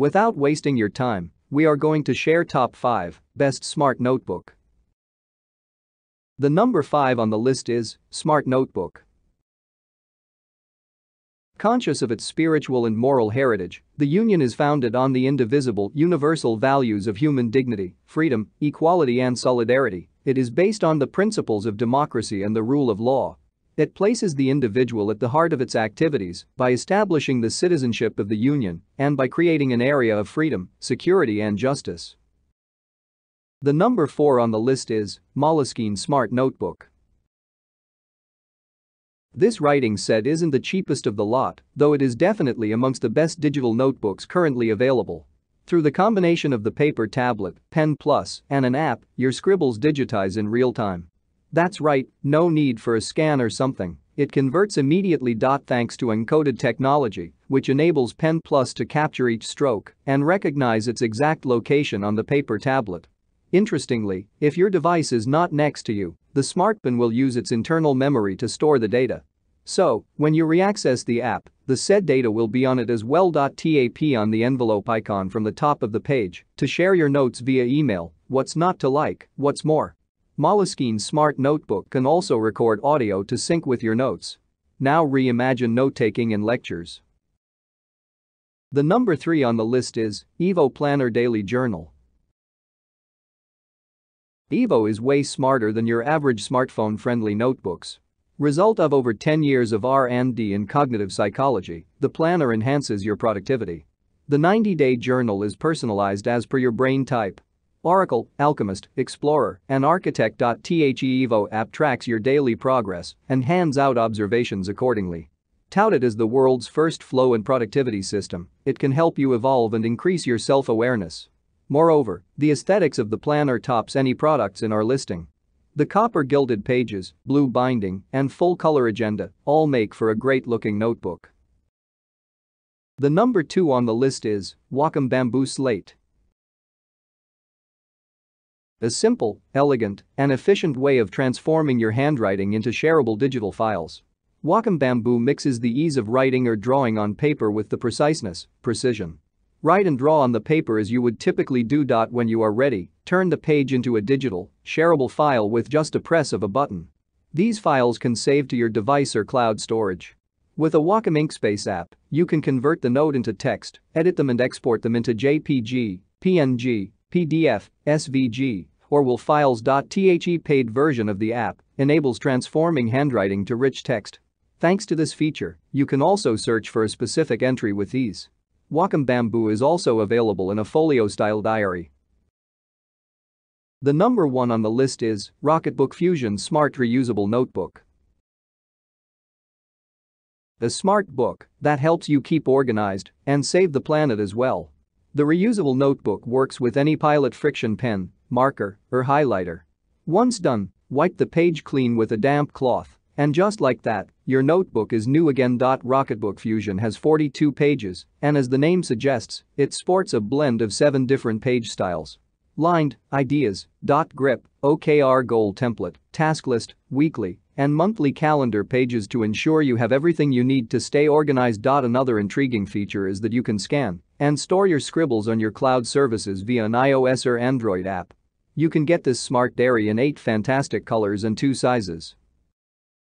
Without wasting your time, we are going to share top 5 best smart notebook. The number 5 on the list is Smart Notebook. Conscious of its spiritual and moral heritage, the Union is founded on the indivisible, universal values of human dignity, freedom, equality and solidarity. It is based on the principles of democracy and the rule of law. It places the individual at the heart of its activities by establishing the citizenship of the Union and by creating an area of freedom, security and justice. The number 4 on the list is Moleskine Smart Notebook. This writing set isn't the cheapest of the lot, though it is definitely amongst the best digital notebooks currently available. Through the combination of the paper tablet, Pen Plus, and an app, your scribbles digitize in real time. That's right, no need for a scan or something, it converts immediately. Thanks to encoded technology, which enables Pen Plus to capture each stroke and recognize its exact location on the paper tablet. Interestingly, if your device is not next to you, the SmartPen will use its internal memory to store the data. So, when you reaccess the app, the said data will be on it as well. Tap on the envelope icon from the top of the page to share your notes via email, what's not to like, what's more. Moleskine's Smart Notebook can also record audio to sync with your notes. Now reimagine note-taking in lectures. The number 3 on the list is Evo Planner Daily Journal. Evo is way smarter than your average smartphone-friendly notebooks. Result of over 10 years of R&D in cognitive psychology, the planner enhances your productivity. The 90-day journal is personalized as per your brain type. Oracle, Alchemist, Explorer, and Architect. The Evo app tracks your daily progress and hands out observations accordingly. Touted as the world's first flow and productivity system, it can help you evolve and increase your self-awareness. Moreover, the aesthetics of the planner tops any products in our listing. The copper gilded pages, blue binding, and full color agenda all make for a great looking notebook. The number 2 on the list is Wacom Bamboo Slate. A simple, elegant, and efficient way of transforming your handwriting into shareable digital files. Wacom Bamboo mixes the ease of writing or drawing on paper with the preciseness, precision, Write and draw on the paper as you would typically do. When you are ready, turn the page into a digital, shareable file with just a press of a button. These files can save to your device or cloud storage. With a Wacom Inkspace app, you can convert the note into text, edit them and export them into JPG, PNG, PDF, SVG, or WIL files. The paid version of the app enables transforming handwriting to rich text. Thanks to this feature, you can also search for a specific entry with ease. Wacom Bamboo is also available in a folio-style diary. The number one on the list is Rocketbook Fusion Smart Reusable Notebook. A smart book that helps you keep organized and save the planet as well. The reusable notebook works with any Pilot friction pen, marker, or highlighter. Once done, wipe the page clean with a damp cloth and just like that, your notebook is new again. Rocketbook Fusion has 42 pages, and as the name suggests, it sports a blend of 7 different page styles. Lined, Ideas, Dot Grid, OKR Goal Template, Task List, Weekly, and monthly calendar pages to ensure you have everything you need to stay organized. Another intriguing feature is that you can scan and store your scribbles on your cloud services via an iOS or Android app. You can get this smart diary in 8 fantastic colors and 2 sizes.